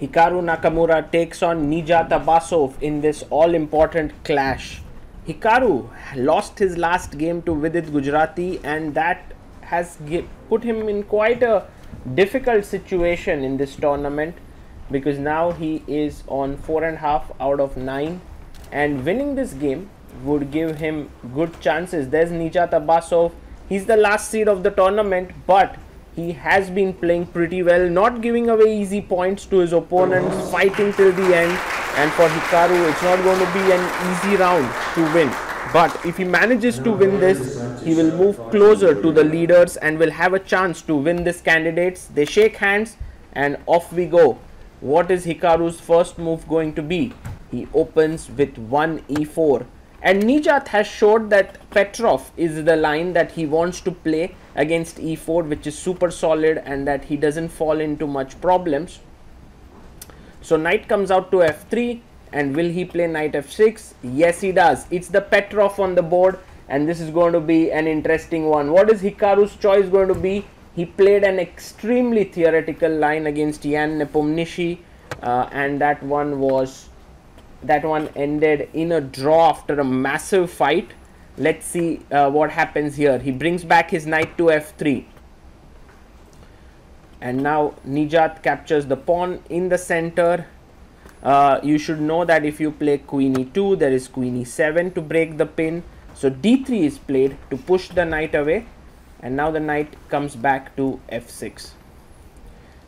Hikaru Nakamura takes on Nijat Abasov in this all important clash. Hikaru lost his last game to Vidit Gujrathi, and that has put him in quite a difficult situation in this tournament because now he is on four and a half out of nine and winning this game would give him good chances. There's Nijat Abasov. He's the last seed of the tournament, but he has been playing pretty well, not giving away easy points to his opponents, fighting till the end. And for Hikaru, it's not going to be an easy round to win. But if he manages to win this, he will move closer to the leaders and will have a chance to win this candidates. They shake hands and off we go. What is Hikaru's first move going to be? He opens with 1 e4 and Nijat has showed that Petrov is the line that he wants to play against e4 which is super solid and that he doesn't fall into much problems. So knight comes out to f3 and will he play knight f6? Yes he does. It's the Petrov on the board and this is going to be an interesting one. What is Hikaru's choice going to be? He played an extremely theoretical line against Jan Nepomniachtchi uh, and that one was that one ended in a draw after a massive fight. Let's see uh, what happens here. He brings back his knight to f3 and now Nijat captures the pawn in the center. Uh, you should know that if you play queen e2 there is queen e7 to break the pin. So d3 is played to push the knight away. And now the knight comes back to f6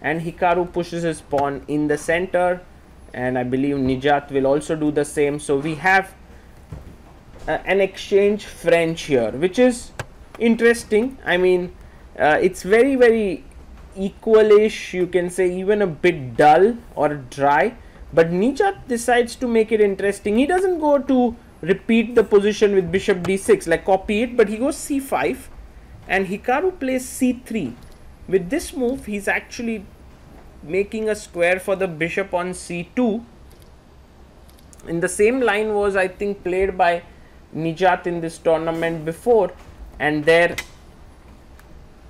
and Hikaru pushes his pawn in the center and I believe Nijat will also do the same. So we have uh, an exchange French here, which is interesting. I mean, uh, it's very, very equalish, you can say even a bit dull or dry. But Nijat decides to make it interesting. He doesn't go to repeat the position with bishop d6, like copy it, but he goes c5 and Hikaru plays c3. With this move, he's actually making a square for the bishop on c2 in the same line was I think played by Nijat in this tournament before and there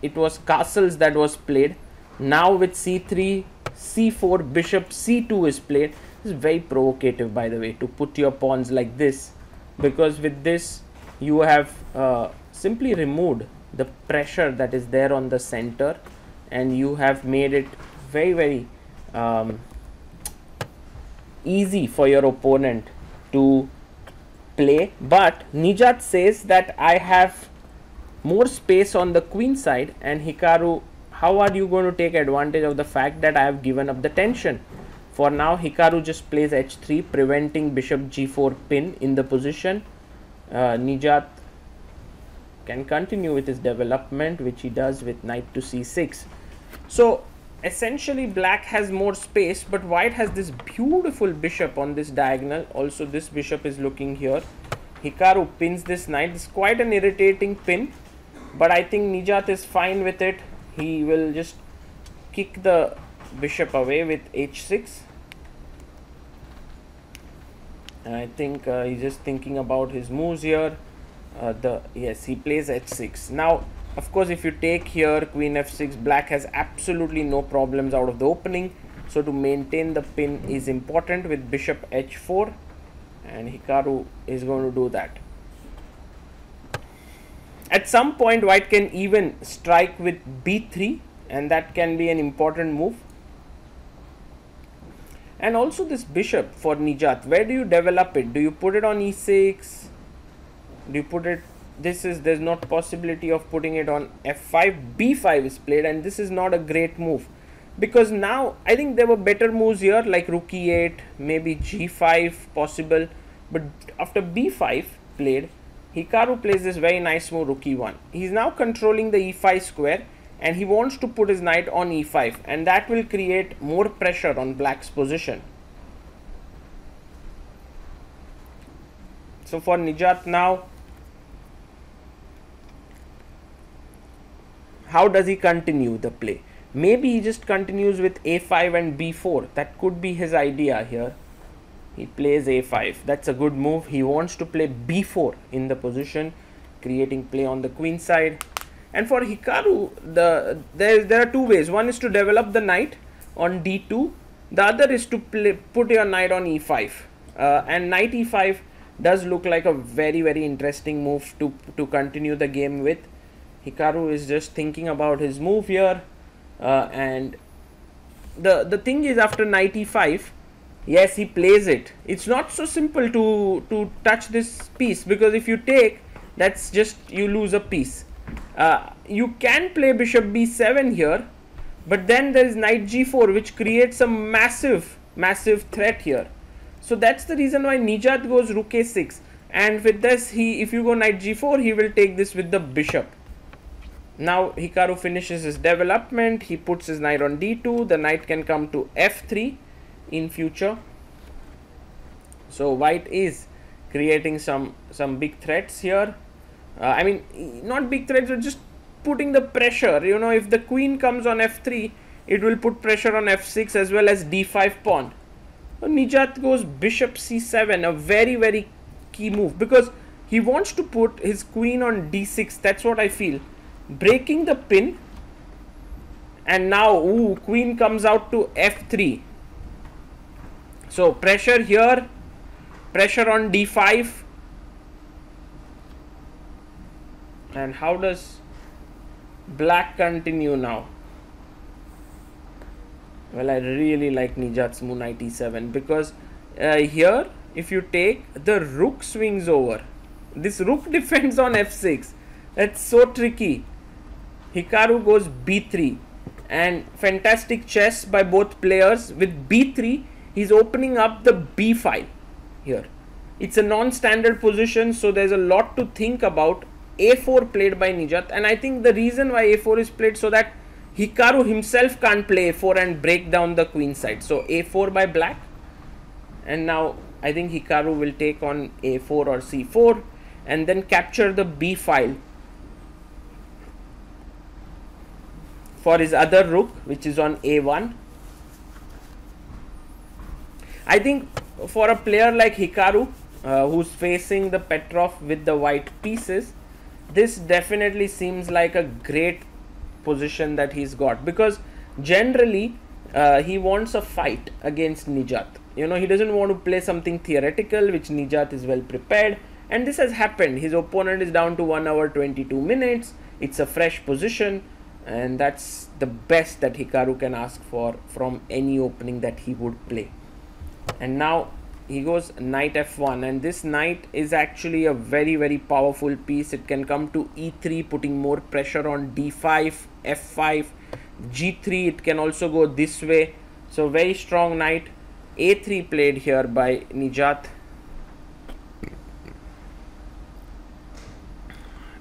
it was castles that was played. Now with c3 c4 bishop c2 is played. This is very provocative by the way to put your pawns like this because with this you have uh, simply removed the pressure that is there on the center and you have made it very very um, easy for your opponent to play. But Nijat says that I have more space on the queen side. And Hikaru how are you going to take advantage of the fact that I have given up the tension? For now Hikaru just plays h3 preventing bishop g4 pin in the position. Uh, Nijat can continue with his development which he does with knight to c6 so essentially black has more space but white has this beautiful bishop on this diagonal. Also this bishop is looking here. Hikaru pins this knight. It's quite an irritating pin but I think Nijat is fine with it. He will just kick the bishop away with h6 and I think uh, he's just thinking about his moves here. Uh, the yes he plays h6 now of course, if you take here queen f6, black has absolutely no problems out of the opening. So to maintain the pin is important with bishop h4 and Hikaru is going to do that. At some point, white can even strike with b3 and that can be an important move. And also this bishop for Nijat, where do you develop it? Do you put it on e6? Do you put it this is there's not possibility of putting it on f5 b5 is played and this is not a great move. Because now i think there were better moves here like rook e8 maybe g5 possible. But after b5 played hikaru plays this very nice move rook e1 he's now controlling the e5 square and he wants to put his knight on e5 and that will create more pressure on black's position. So for nijat now how does he continue the play? Maybe he just continues with a5 and b4. That could be his idea here. He plays a5. That's a good move. He wants to play b4 in the position, creating play on the queen side. And for Hikaru, the there, there are two ways. One is to develop the knight on d2 the other is to play, put your knight on e5 uh, and knight e5 does look like a very very interesting move to to continue the game with Hikaru is just thinking about his move here uh, and the the thing is after knight e5 yes he plays it. It's not so simple to to touch this piece because if you take that's just you lose a piece. Uh, you can play bishop b7 here but then there is knight g4 which creates a massive massive threat here. So that's the reason why Nijat goes rook a6 and with this he if you go knight g4 he will take this with the bishop now Hikaru finishes his development. He puts his knight on d2 the knight can come to f3 in future. So white is creating some some big threats here. Uh, I mean not big threats but just putting the pressure. You know if the queen comes on f3 it will put pressure on f6 as well as d5 pawn. So Nijat goes bishop c7 a very very key move because he wants to put his queen on d6 that's what I feel breaking the pin. And now ooh, queen comes out to f3 so pressure here. Pressure on d5 and how does black continue now? Well I really like Nijat's move 97 because uh, here if you take the rook swings over. This rook defends on f6 that's so tricky Hikaru goes b3 and fantastic chess by both players. With b3 he's opening up the b file here. It's a non-standard position so there's a lot to think about. A4 played by Nijat. And I think the reason why a4 is played so that Hikaru himself can't play a4 and break down the queen side. So a4 by black. And now I think Hikaru will take on a4 or c4 and then capture the b file for his other rook which is on a1 I think for a player like Hikaru uh, who's facing the Petrov with the white pieces this definitely seems like a great position that he's got. Because generally uh, he wants a fight against Nijat. You know he doesn't want to play something theoretical which Nijat is well prepared. And this has happened. His opponent is down to 1 hour 22 minutes. It's a fresh position and that's the best that Hikaru can ask for from any opening that he would play. And now he goes knight f1 and this knight is actually a very very powerful piece. It can come to e3 putting more pressure on d5 f5 g3 it can also go this way. So very strong knight. a3 played here by Nijat.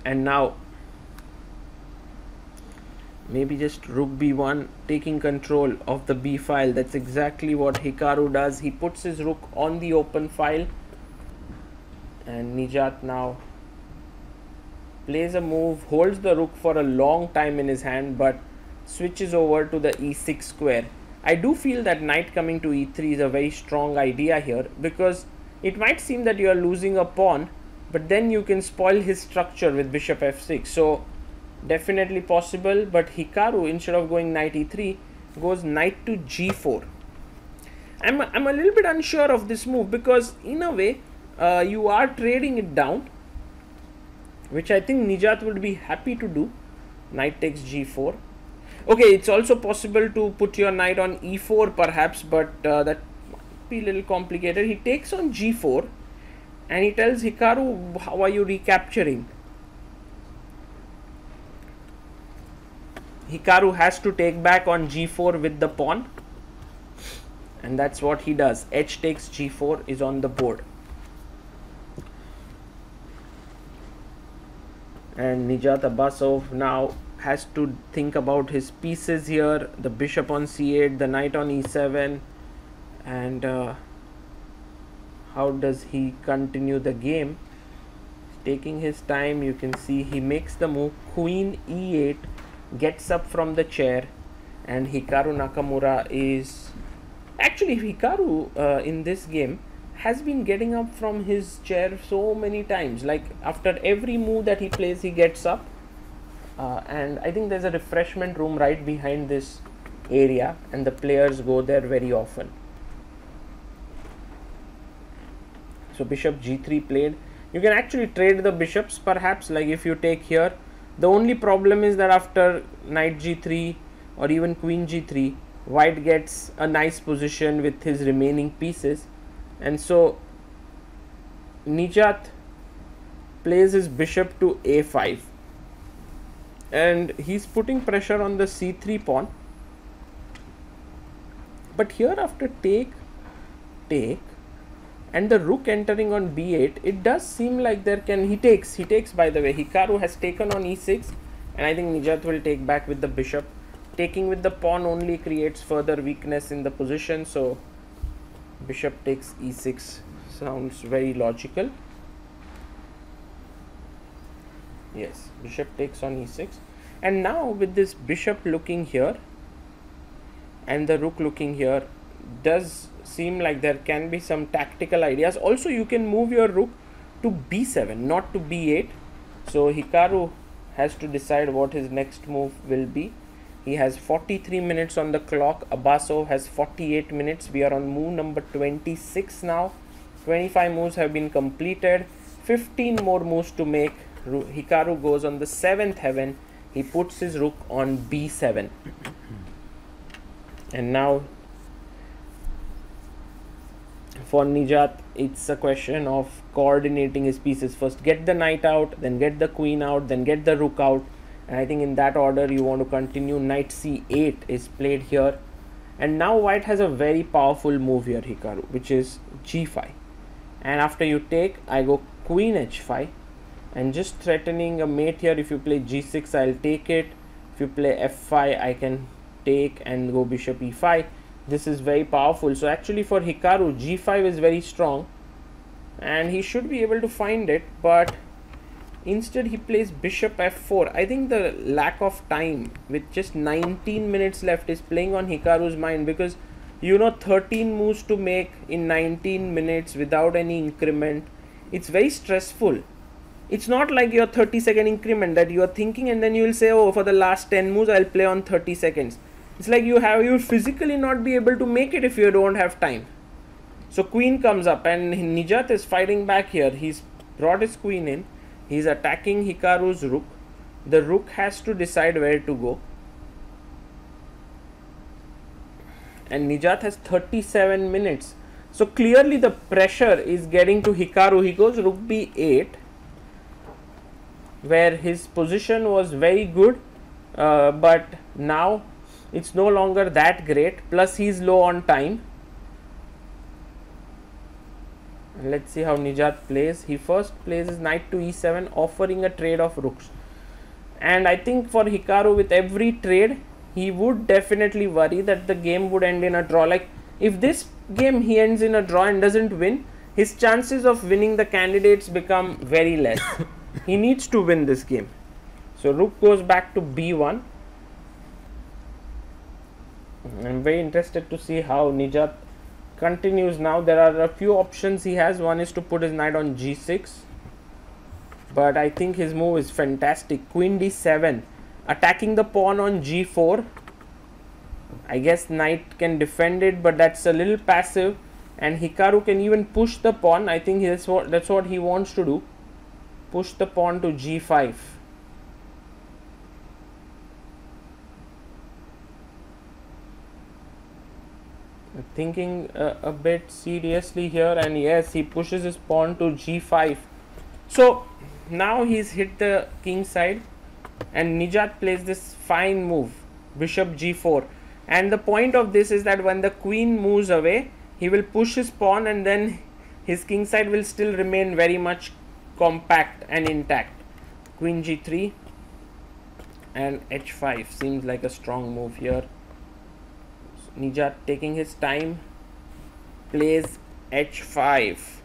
And now maybe just rook b1 taking control of the b file. That's exactly what Hikaru does. He puts his rook on the open file. And Nijat now plays a move holds the rook for a long time in his hand but switches over to the e6 square. I do feel that knight coming to e3 is a very strong idea here because it might seem that you are losing a pawn but then you can spoil his structure with bishop f6 so definitely possible but Hikaru instead of going knight e3 goes knight to g4 I'm, I'm a little bit unsure of this move because in a way uh, you are trading it down which I think Nijat would be happy to do. Knight takes g4 okay it's also possible to put your knight on e4 perhaps but uh, that might be a little complicated. He takes on g4 and he tells Hikaru how are you recapturing Hikaru has to take back on g4 with the pawn. And that's what he does. H takes g4 is on the board. And Nijat Abasov now has to think about his pieces here. The bishop on c8 the knight on e7 and uh, how does he continue the game? Taking his time. You can see he makes the move. Queen e8 gets up from the chair and Hikaru Nakamura is actually Hikaru uh, in this game has been getting up from his chair so many times like after every move that he plays he gets up uh, and I think there's a refreshment room right behind this area and the players go there very often. So bishop g3 played. You can actually trade the bishops perhaps like if you take here. The only problem is that after knight g3 or even queen g3 white gets a nice position with his remaining pieces. And so Nijat plays his bishop to a5 and he's putting pressure on the c3 pawn. But here after take take and the rook entering on b8 it does seem like there can he takes he takes by the way. Hikaru has taken on e6 and i think nijat will take back with the bishop. Taking with the pawn only creates further weakness in the position so bishop takes e6 sounds very logical. Yes bishop takes on e6 and now with this bishop looking here and the rook looking here does seem like there can be some tactical ideas. Also you can move your rook to b7 not to b8 so hikaru has to decide what his next move will be. He has 43 minutes on the clock. Abasov has 48 minutes. We are on move number 26 now. 25 moves have been completed. 15 more moves to make. Hikaru goes on the seventh heaven. He puts his rook on b7. and now for Nijat, it's a question of coordinating his pieces. First, get the knight out, then get the queen out, then get the rook out. And I think in that order, you want to continue. Knight c8 is played here. And now white has a very powerful move here, Hikaru, which is g5. And after you take, I go queen h5 and just threatening a mate here if you play g6 I'll take it if you play f5 I can take and go bishop e5 this is very powerful. So actually for Hikaru g5 is very strong and he should be able to find it but instead he plays bishop f4 I think the lack of time with just 19 minutes left is playing on Hikaru's mind because you know 13 moves to make in 19 minutes without any increment it's very stressful. It's not like your 30 second increment that you are thinking and then you will say oh for the last 10 moves i'll play on 30 seconds it's like you have you physically not be able to make it if you don't have time. So queen comes up and nijat is fighting back here. He's brought his queen in. He's attacking hikaru's rook. The rook has to decide where to go. And nijat has 37 minutes. So clearly the pressure is getting to hikaru. He goes rook b8 where his position was very good uh, but now it's no longer that great. Plus he's low on time. Let's see how Nijat plays. He first plays his knight to e7 offering a trade of rooks. And I think for Hikaru with every trade he would definitely worry that the game would end in a draw. Like if this game he ends in a draw and doesn't win his chances of winning the candidates become very less. He needs to win this game. So rook goes back to b1 i'm very interested to see how nijat continues. Now there are a few options he has. One is to put his knight on g6 but i think his move is fantastic. Queen d7 attacking the pawn on g4 i guess knight can defend it but that's a little passive. And hikaru can even push the pawn. I think that's what that's what he wants to do. Push the pawn to g5 thinking uh, a bit seriously here and yes he pushes his pawn to g5 so now he's hit the king side and Nijat plays this fine move bishop g4 and the point of this is that when the queen moves away he will push his pawn and then his king side will still remain very much compact and intact. Queen g3 and h5 seems like a strong move here Nijat taking his time plays h5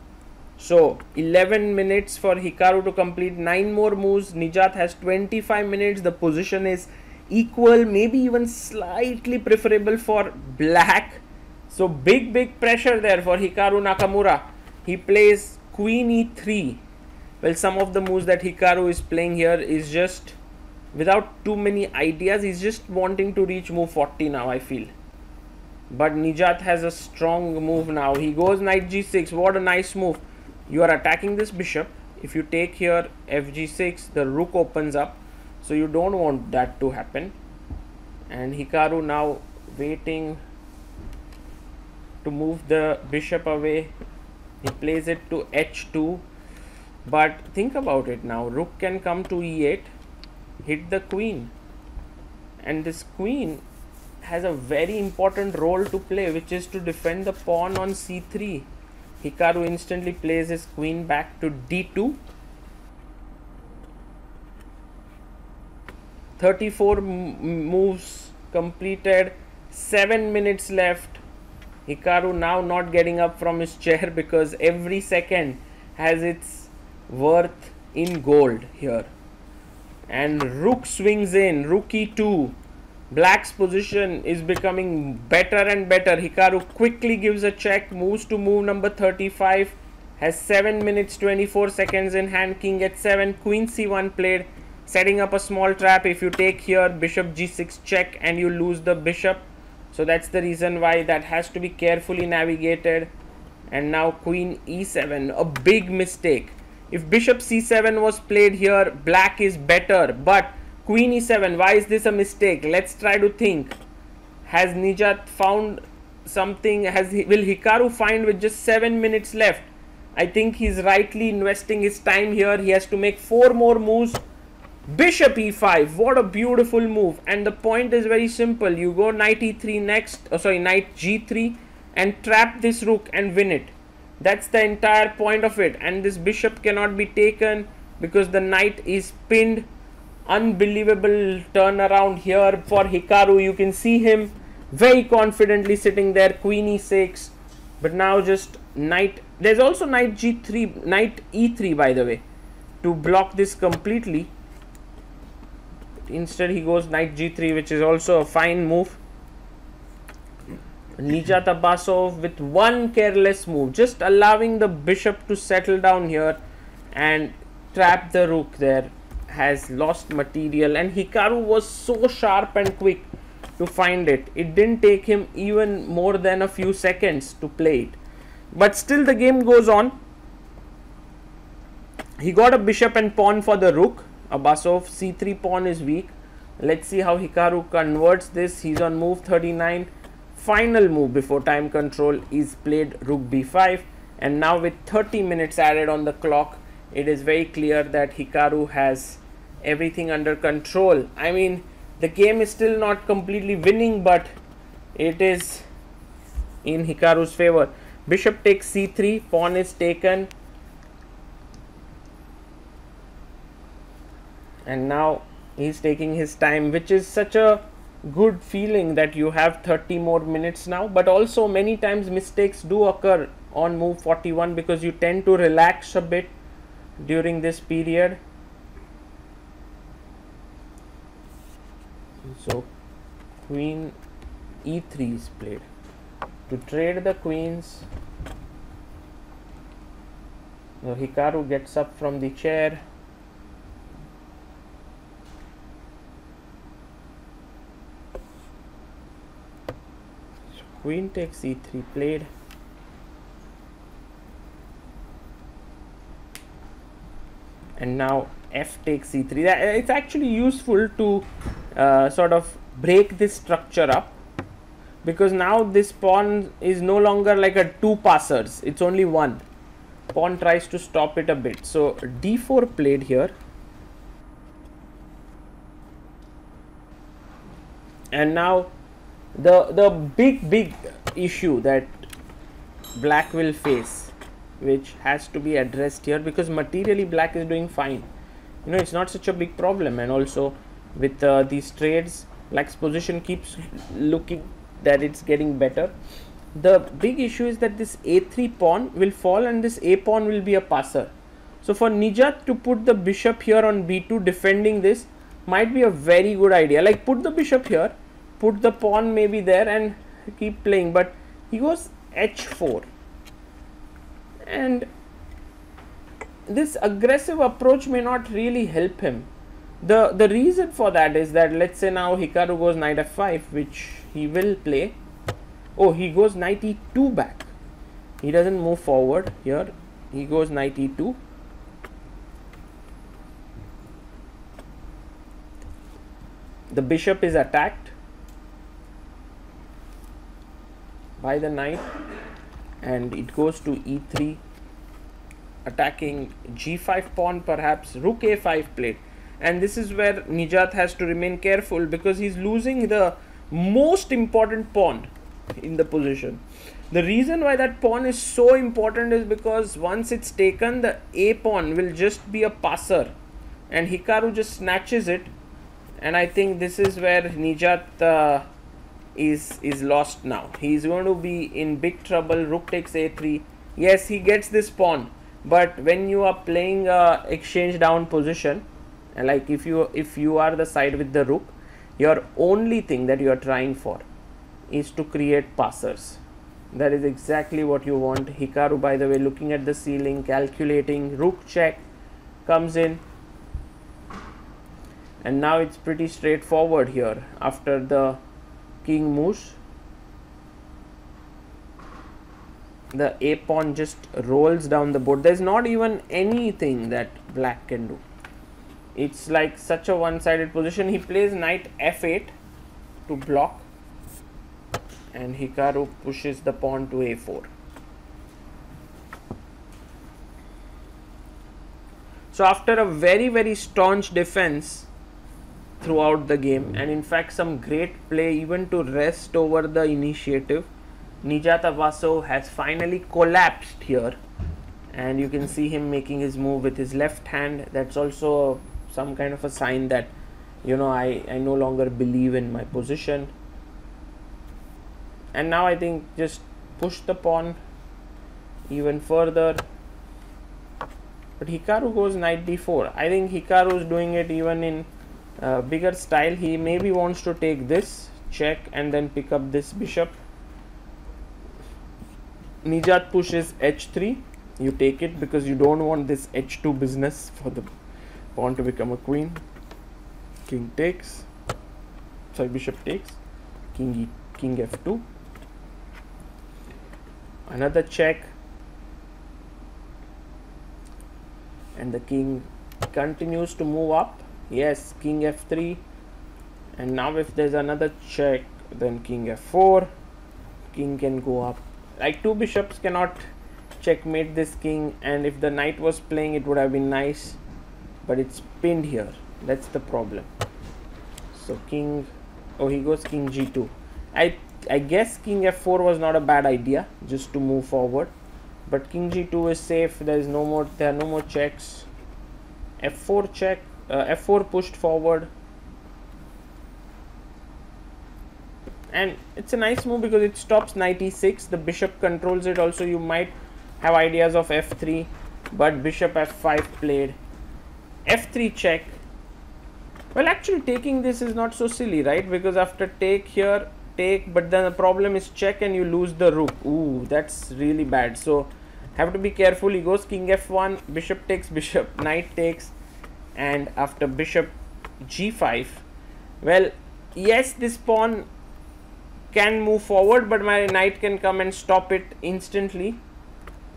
so 11 minutes for Hikaru to complete 9 more moves. Nijat has 25 minutes. The position is equal maybe even slightly preferable for black. So big big pressure there for Hikaru Nakamura. He plays queen e3 well some of the moves that Hikaru is playing here is just without too many ideas. He's just wanting to reach move 40 now, I feel. But Nijat has a strong move now. He goes knight g6. What a nice move. You are attacking this bishop. If you take here fg6, the rook opens up. So you don't want that to happen. And Hikaru now waiting to move the bishop away. He plays it to h2 but think about it now rook can come to e8 hit the queen and this queen has a very important role to play which is to defend the pawn on c3 hikaru instantly plays his queen back to d2 34 moves completed. 7 minutes left. Hikaru now not getting up from his chair because every second has its worth in gold here. And rook swings in. Rook e2 black's position is becoming better and better. Hikaru quickly gives a check moves to move number 35 has 7 minutes 24 seconds in hand king at 7 queen c1 played setting up a small trap. If you take here bishop g6 check and you lose the bishop. So that's the reason why that has to be carefully navigated. And now queen e7 a big mistake. If bishop c7 was played here, black is better. But queen e7, why is this a mistake? Let's try to think. Has Nijat found something? Has he, Will Hikaru find with just 7 minutes left? I think he's rightly investing his time here. He has to make 4 more moves. Bishop e5, what a beautiful move. And the point is very simple. You go knight e3 next, oh sorry, knight g3 and trap this rook and win it that's the entire point of it and this bishop cannot be taken because the knight is pinned unbelievable turnaround here for Hikaru. You can see him very confidently sitting there queen e6 but now just knight there's also knight g3 knight e3 by the way to block this completely. Instead he goes knight g3 which is also a fine move. Nijat Abasov with one careless move, just allowing the bishop to settle down here and trap the rook there has lost material and Hikaru was so sharp and quick to find it. It didn't take him even more than a few seconds to play it. But still the game goes on. He got a bishop and pawn for the rook. Abasov c3 pawn is weak. Let's see how Hikaru converts this. He's on move 39 final move before time control is played rook b5 and now with 30 minutes added on the clock it is very clear that Hikaru has everything under control. I mean the game is still not completely winning but it is in Hikaru's favor. Bishop takes c3 pawn is taken. And now he's taking his time which is such a good feeling that you have 30 more minutes now. But also many times mistakes do occur on move 41 because you tend to relax a bit during this period so queen e3 is played. To trade the queens so Hikaru gets up from the chair. Queen takes e3 played. And now f takes e3 it's actually useful to uh, sort of break this structure up because now this pawn is no longer like a two passers it's only one. Pawn tries to stop it a bit. So d4 played here. And now the the big big issue that black will face which has to be addressed here because materially black is doing fine. You know it's not such a big problem and also with uh, these trades black's position keeps looking that it's getting better. The big issue is that this a3 pawn will fall and this a pawn will be a passer. So for Nijat to put the bishop here on b2 defending this might be a very good idea. Like put the bishop here put the pawn maybe there and keep playing but he goes h4 and this aggressive approach may not really help him the the reason for that is that let's say now Hikaru goes knight f5 which he will play. Oh he goes knight e2 back. He doesn't move forward here. He goes knight e2 the bishop is attacked by the knight and it goes to e3 attacking g5 pawn perhaps rook a5 played and this is where Nijat has to remain careful because he's losing the most important pawn in the position. The reason why that pawn is so important is because once it's taken the a pawn will just be a passer and Hikaru just snatches it and I think this is where Nijat uh, is is lost now. He's going to be in big trouble. Rook takes a3. Yes, he gets this pawn, but when you are playing uh, exchange down position, like if you if you are the side with the rook, your only thing that you are trying for is to create passers. That is exactly what you want. Hikaru, by the way, looking at the ceiling, calculating rook check comes in and now it's pretty straightforward here after the king moves the a pawn just rolls down the board there's not even anything that black can do it's like such a one-sided position. He plays knight f8 to block and Hikaru pushes the pawn to a4 so after a very very staunch defense throughout the game and in fact some great play even to rest over the initiative. Nijat Abasov has finally collapsed here. And you can see him making his move with his left hand. That's also some kind of a sign that you know I, I no longer believe in my position. And now I think just push the pawn even further. But Hikaru goes knight d4 I think Hikaru is doing it even in uh, bigger style. He maybe wants to take this check and then pick up this bishop. Nijat pushes h3 you take it because you don't want this h2 business for the pawn to become a queen. King takes. Sorry bishop takes. King e king f2 another check. And the king continues to move up. Yes king f3 and now if there's another check then king f4 king can go up. Like two bishops cannot checkmate this king. And if the knight was playing it would have been nice but it's pinned here. That's the problem. So king oh he goes king g2 i i guess king f4 was not a bad idea just to move forward. But king g2 is safe. There is no more there are no more checks. F4 check uh, f4 pushed forward. And it's a nice move because it stops 96 the bishop controls it also. You might have ideas of f3 but bishop f5 played f3 check. Well actually taking this is not so silly right? Because after take here take but then the problem is check and you lose the rook. Ooh that's really bad. So have to be careful. He goes king f1 bishop takes bishop knight takes and after bishop g5 well yes this pawn can move forward but my knight can come and stop it instantly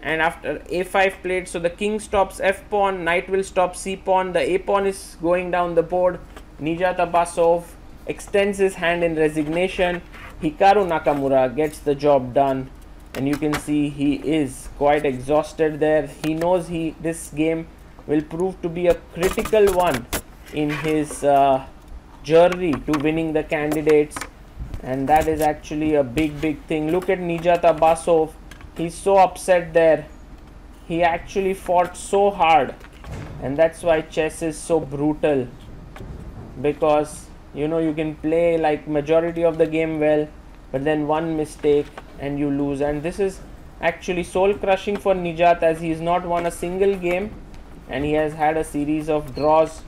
and after a5 played so the king stops f pawn knight will stop c pawn. The a pawn is going down the board. Nijat Abasov extends his hand in resignation. Hikaru Nakamura gets the job done. And you can see he is quite exhausted there. He knows he this game will prove to be a critical one in his uh, journey to winning the candidates. And that is actually a big big thing. Look at Nijat Abasov he's so upset there. He actually fought so hard. And that's why chess is so brutal. Because you know you can play like majority of the game well but then one mistake and you lose. And this is actually soul crushing for Nijat as he's not won a single game and he has had a series of draws.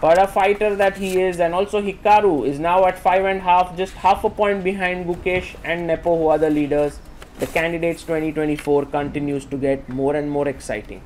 But a fighter that he is and also Hikaru is now at five and half just half a point behind Gukesh and Nepo who are the leaders the candidates 2024 continues to get more and more exciting